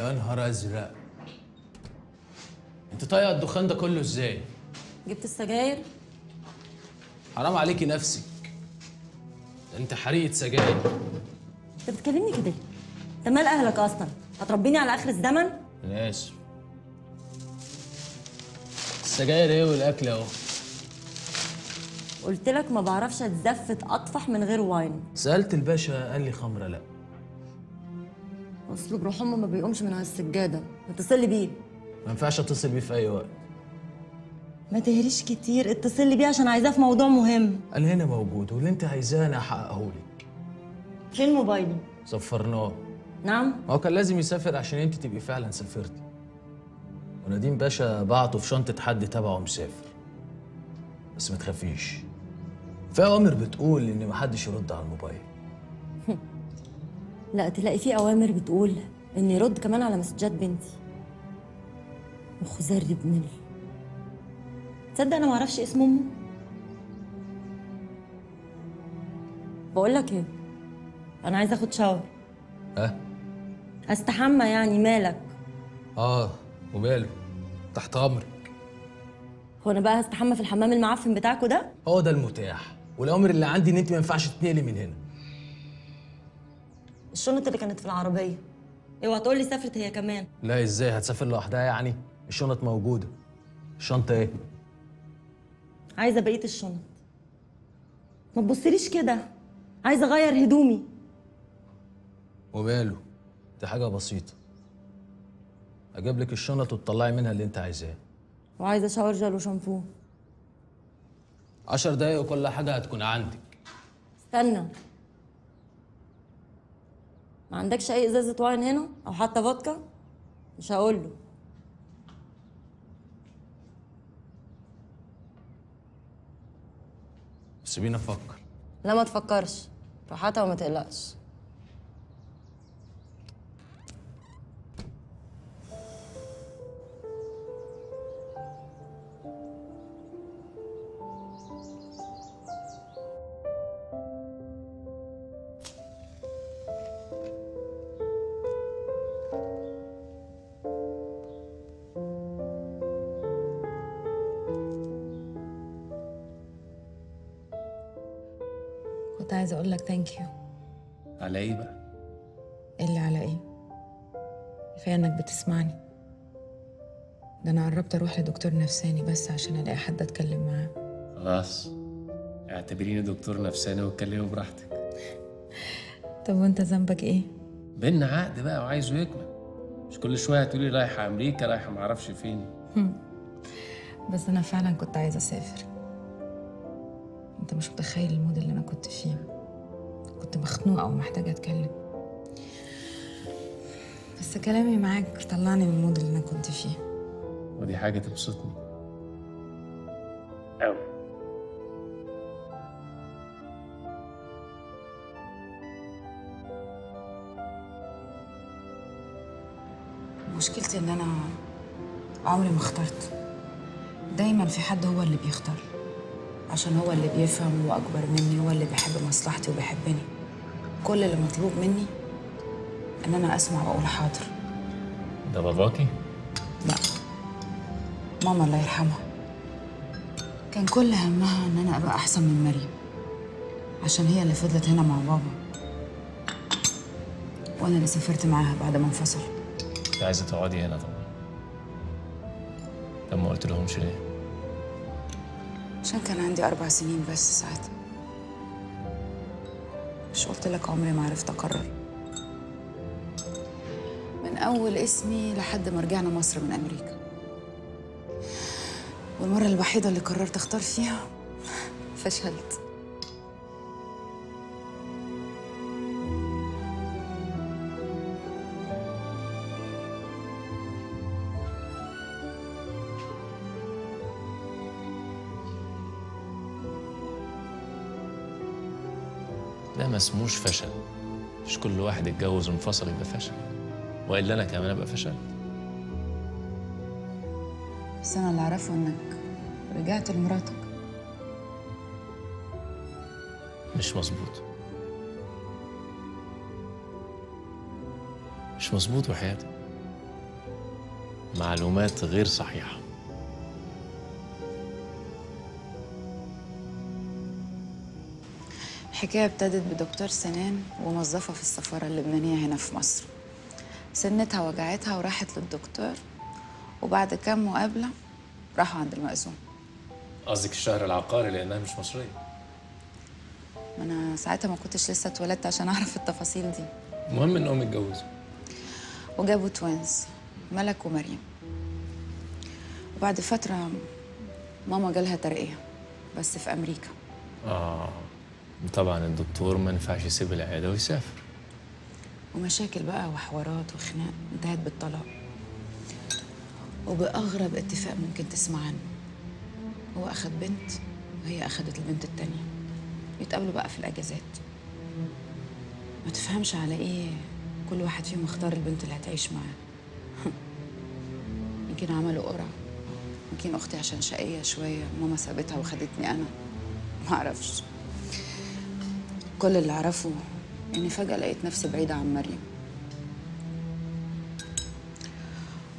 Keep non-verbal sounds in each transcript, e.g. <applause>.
يا نهار أزرق. أنت طايقه الدخان ده كله إزاي؟ جبت السجاير؟ حرام عليكي نفسك. ده أنت حريقة سجاير. أنت بتكلمني كده؟ أنت مال أهلك أصلا؟ هتربيني على آخر الزمن؟ أنا آسف. السجاير إيه والأكل أهو؟ قلت لك ما بعرفش أتزفت أطفح من غير واين. سألت الباشا قال لي خمرة لأ. اصل بروح امه ما بيقومش من على السجادة. اتصل لي بيه. ما ينفعش أتصل بيه في أي وقت. ما تهريش كتير. اتصل لي بيه عشان عايزاه في موضوع مهم. قال هنا موجود واللي أنت عايزاه أنا هحققه لك. فين موبايلي؟ صفرناه. نعم. هو كان لازم يسافر عشان أنت تبقي فعلا سافرتي. ونديم باشا بعته في شنطة حد تبعه مسافر. بس ما تخافيش. في أوامر بتقول إن محدش يرد على الموبايل. لا تلاقي في أوامر بتقول إن يرد كمان على مسجات بنتي. وخزري ابن ال تصدق أنا ما أعرفش اسم أمه؟ بقول لك إيه؟ أنا عايزة آخد شاور. ها؟ أستحمى يعني مالك؟ آه وماله؟ تحت أمرك. هو أنا بقى هستحمى في الحمام المعفن بتاعكوا ده؟ هو ده المتاح والأوامر اللي عندي إن أنت ما ينفعش تتنقلي من هنا. الشنط اللي كانت في العربية. اوعى تقول لي سافرت هي كمان. لا إزاي هتسافر لوحدها يعني؟ الشنط موجودة. الشنطة إيه؟ عايزة بقية الشنط. ما تبصليش كده. عايزة أغير هدومي. وماله؟ دي حاجة بسيطة. أجيب لك الشنط وتطلعي منها اللي أنت عايزاه. وعايزة شاور جل وشامبو. عشر دقايق وكل حاجة هتكون عندك. استنى. ما عندكش أي إزازة واين هنا؟ أو حتى فودكا؟ مش هقول له سيبيني أفكر لا ما تفكرش. راحتها وما تقلقش. عايزة أقول لك ثانك يو على إيه بقى؟ اللي على إيه؟ كفاية إنك بتسمعني. ده أنا قربت أروح لدكتور نفساني بس عشان ألاقي حد أتكلم معاه. خلاص اعتبريني دكتور نفساني واتكلمي براحتك. <laughs> طب وأنت ذنبك إيه؟ بينا عقد بقى وعايزه يكمل. مش كل شوية تقولي رايحة أمريكا رايحة معرفش فين. <laughs> بس أنا فعلا كنت عايزة أسافر. انت مش متخيل ال mood اللي أنا كنت فيه. كنت مخنوقة ومحتاجة اتكلم. بس كلامي معاك طلعني من ال mood اللي أنا كنت فيه. ودي حاجة تبسطني. أوي مشكلتي ان أنا عمري ما اخترت. دايما في حد هو اللي بيختار. عشان هو اللي بيفهم وأكبر مني هو اللي بيحب مصلحتي وبيحبني. كل اللي مطلوب مني إن أنا أسمع وأقول حاضر. ده باباكي؟ لا. ماما الله يرحمها. كان كل همها إن أنا أبقى أحسن من مريم عشان هي اللي فضلت هنا مع بابا. وأنا اللي سافرت معاها بعد ما انفصل. أنت عايزة تقعدي هنا طبعا. طب ما قلت لهمش ليه؟ عشان كان عندي أربع سنين بس ساعتها. مش قلت لك عمري ما عرفت أقرر. من أول اسمي لحد ما رجعنا مصر من أمريكا. والمرة الوحيدة اللي قررت أختار فيها فشلت. اسموش فشل. مش كل واحد اتجوز وانفصل يبقى فشل. وإلا أنا كمان أبقى فشل. بس أنا اللي أعرفه إنك رجعت لمراتك. مش مظبوط. مش مظبوط وحياتي معلومات غير صحيحة. الحكاية ابتدت بدكتور سنان وموظفة في السفارة اللبنانية هنا في مصر. سنتها وجعتها وراحت للدكتور وبعد كام مقابلة راحوا عند المأذون. قصدك الشهر العقاري لأنها مش مصرية؟ ما أنا ساعتها ما كنتش لسه اتولدت عشان أعرف التفاصيل دي. المهم إنهم اتجوزوا وجابوا توينز ملك ومريم. وبعد فترة ماما جالها ترقية بس في أمريكا. آه. طبعا الدكتور ما ينفعش يسيب العيادة ويسافر. ومشاكل بقى وحوارات وخناق انتهت بالطلاق. وبأغرب اتفاق ممكن تسمع عنه. هو أخد بنت وهي أخدت البنت التانية. يتقابلوا بقى في الأجازات. ما تفهمش على إيه كل واحد فيهم اختار البنت اللي هتعيش معاه. <laughs> يمكن عملوا قرعة. يمكن أختي عشان شقية شوية ماما سابتها وخدتني أنا. ما أعرفش. كل اللي أعرفه إني فجأة لقيت نفسي بعيدة عن مريم.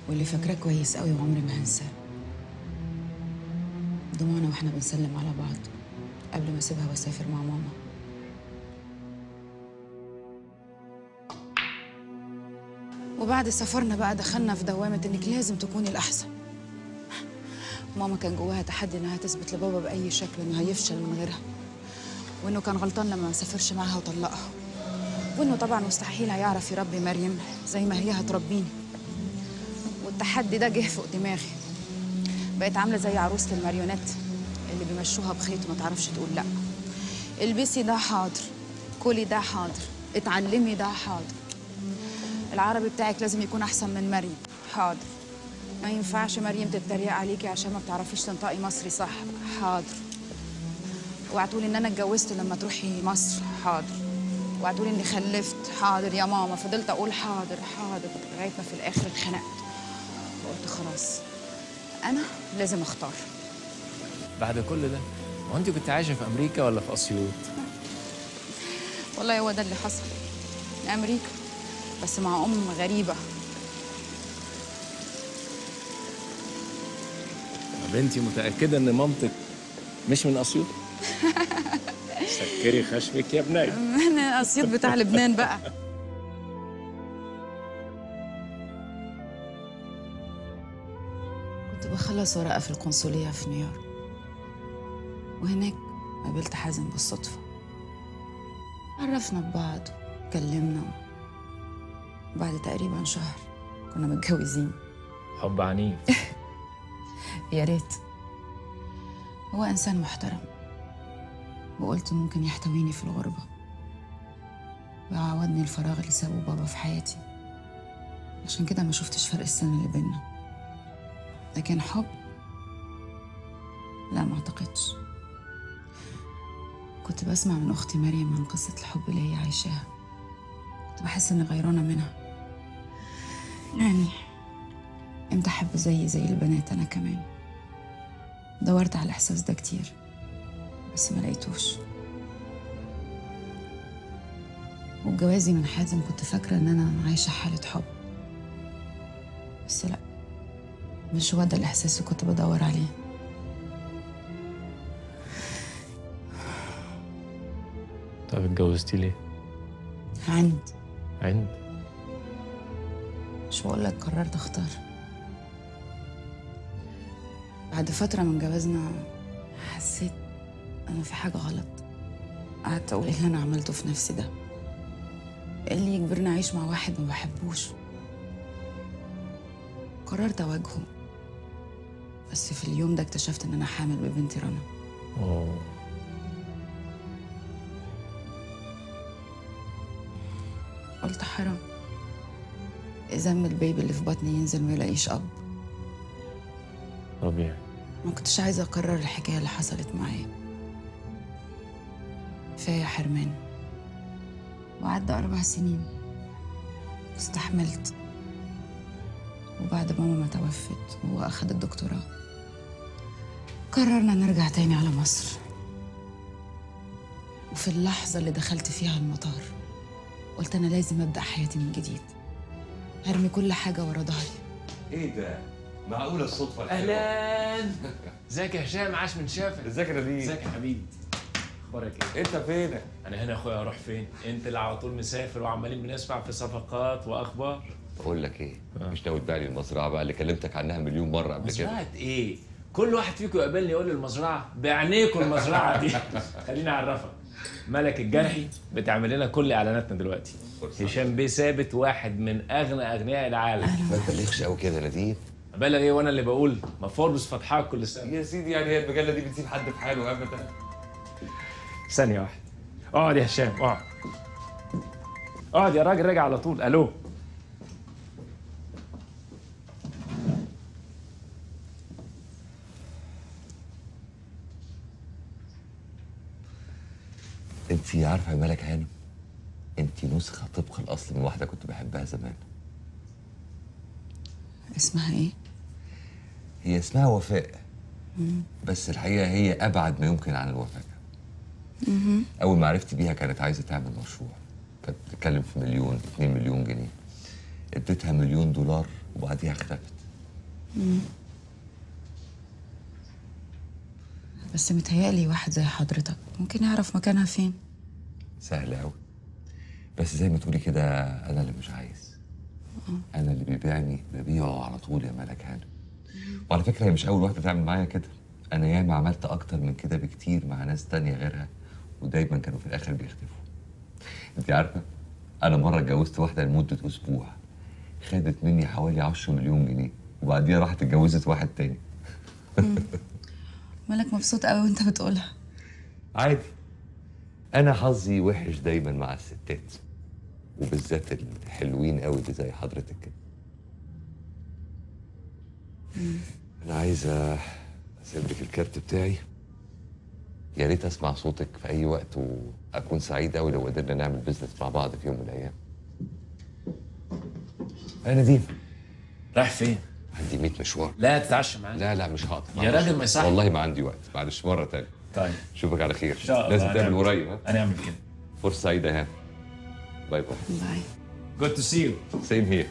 واللي فاكراه كويس قوي وعمري ما هنساه. دموعنا وإحنا بنسلم على بعض قبل ما أسيبها وأسافر مع ماما. وبعد سفرنا بقى دخلنا في دوامة إنك لازم تكوني الأحسن. ماما كان جواها تحدي إنها تثبت لبابا بأي شكل إنه هيفشل من غيرها. وإنه كان غلطان لما ما سافرش معاها وطلقها. وإنه طبعا مستحيل هيعرف يربي مريم زي ما هي هتربيني. والتحدي ده جه فوق دماغي. بقيت عاملة زي عروسة الماريونات اللي بيمشوها بخيط وما تعرفش تقول لأ. البسي ده حاضر كلي ده حاضر اتعلمي ده حاضر. العربي بتاعك لازم يكون أحسن من مريم. حاضر. ما ينفعش مريم تتريق عليكي عشان ما بتعرفيش تنطقي مصري صح. حاضر. وعتولي إن أنا اتجوزت لما تروحي مصر. حاضر. وعتولي إني خلفت. حاضر يا ماما. فضلت أقول حاضر حاضر لغاية ما في الآخر اتخنقت. وقلت خلاص أنا لازم أختار. بعد كل ده هو أنت كنت عايشة في أمريكا ولا في أسيوط؟ والله هو ده اللي حصل. أمريكا بس مع أم غريبة. طب أنت متأكدة إن مامتك مش من أسيوط؟ سكري خشمك يا بني. <laughs> من اسيوط بتاع لبنان بقى. كنت بخلص ورقة في القنصلية في نيويورك. وهناك قابلت حازم بالصدفة. عرفنا ببعض اتكلمنا. وبعد تقريبا شهر كنا متجوزين. حب عنيف. <laughs> يا ريت. هو إنسان محترم. وقلت ممكن يحتويني في الغربة. ويعوضني الفراغ اللي سابه بابا في حياتي. عشان كده ما شفتش فرق السن اللي بينا لكن حب؟ لا ما اعتقدش. كنت بسمع من أختي مريم عن قصة الحب اللي هي عايشاها. كنت بحس إني غيرانة منها. يعني إمتى احب زي زي البنات أنا كمان؟ دورت على الإحساس ده كتير. بس ما لقيتوش. وبجوازي من حازم كنت فاكرة إن أنا عايشة حالة حب. بس لأ مش هو ده الإحساس اللي كنت بدور عليه. طب اتجوزتي ليه؟ عند. عند؟ مش بقول لك قررت أختار. بعد فترة من جوازنا أنا في حاجة غلط. قعدت أقول إيه اللي أنا عملته في نفسي ده؟ إيه اللي يجبرني أعيش مع واحد ما بحبوش. قررت أواجهه. بس في اليوم ده اكتشفت إن أنا حامل ببنتي رنا. أوه. قلت حرام. ذم البيبي اللي في بطني ينزل ما يلاقيش أب. طبيعي. ما كنتش عايزة أكرر الحكاية اللي حصلت معايا. كفاية حرمان. وعدى أربع سنين. استحملت. وبعد ماما ما توفت وهو أخد الدكتوراه. قررنا نرجع تاني على مصر. وفي اللحظة اللي دخلت فيها المطار قلت أنا لازم أبدأ حياتي من جديد. هرمي كل حاجة ورا ظهري. إيه ده؟ معقولة الصدفة الحلوة. أهلا! <laughs> إزيك يا هشام؟ عاش من شافك. إزيك يا نبيل إزيك يا حبيبي؟ أخبارك إيه؟ أنت فينك أنا هنا يا أخويا أروح فين؟ أنت اللي على طول مسافر وعمالين بنسمع في صفقات وأخبار؟ بقول لك إيه مش ناوي تبيع لي المزرعة بقى اللي كلمتك عنها مليون مرة قبل كده. مزرعة إيه؟ كل واحد فيكم يقابلني يقول لي المزرعة. بعينيكم المزرعة دي. <laughs> خليني أعرفك. ملك الجرحي بتعمل لنا كل إعلاناتنا دلوقتي. هشام بيه ثابت واحد من أغنى أغنياء العالم. ما تبلغش قوي كده يا نديم ابلغ إيه وأنا اللي بقول. ما فوربس فتحها كل سنة. يا سيدي يعني هي المجله دي بتسيب حد في حاله ابدا. ثانية واحدة. اقعد يا هشام اقعد. اقعد يا راجل راجع على طول. ألو. انت عارفة يا ملك هانم انت نسخة طبق الأصل من واحدة كنت بحبها زمان. اسمها إيه؟ هي اسمها وفاء بس الحقيقة هي أبعد ما يمكن عن الوفاء. أول ما عرفت بيها كانت عايزة تعمل مشروع. كانت بتتكلم في مليون 2 مليون جنيه. اديتها مليون دولار وبعديها اختفت. بس متهيألي واحد زي حضرتك ممكن يعرف مكانها فين. سهل قوي بس زي ما تقولي كده أنا اللي مش عايز. أنا اللي بيبيعني ببيعه على طول يا ملك هانم. وعلى فكرة هي مش أول واحدة تعمل معايا كده. أنا ياما عملت أكتر من كده بكتير مع ناس تانية غيرها. ودايما كانوا في الآخر بيختفوا. أنت عارفة أنا مرة اتجوزت واحدة لمدة أسبوع. خدت مني حوالي 10 مليون جنيه وبعديها راحت اتجوزت واحد تاني. مالك مبسوط قوي وانت بتقولها. عادي. أنا حظي وحش دايما مع الستات وبالذات الحلوين قوي اللي زي حضرتك كده. أنا عايز اسيب لك الكارت بتاعي. يا ريت أسمع صوتك في أي وقت وأكون سعيد قوي لو قدرنا نعمل بيزنس مع بعض في يوم من الأيام. يا نديم رايح فين؟ عندي 100 مشوار. لا تتعشى معانا. لا لا مش هقدر يا راجل ما يصحش. والله ما عندي وقت. معلش مرة تانية. طيب. أشوفك على خير. إن شاء الله لازم تعمل قريب. ها؟ هنعمل كده. فرصة سعيدة يا هان bye bye. bye. Good to see you. same here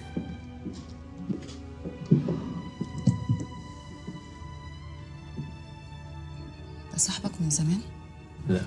من زمان؟ لا